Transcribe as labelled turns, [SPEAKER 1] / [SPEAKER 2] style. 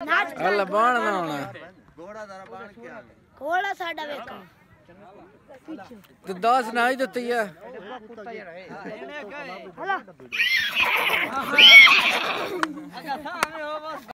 [SPEAKER 1] ਹਲ ਬਾਣਦਾ ਹੁਣ
[SPEAKER 2] ਘੋੜਾ ਸਾਡਾ ਵੇਖੋ
[SPEAKER 1] ਤੇ 10 ਨਾ ਹੀ ਦਿੱਤੀ ਆ
[SPEAKER 2] ਹਲਾ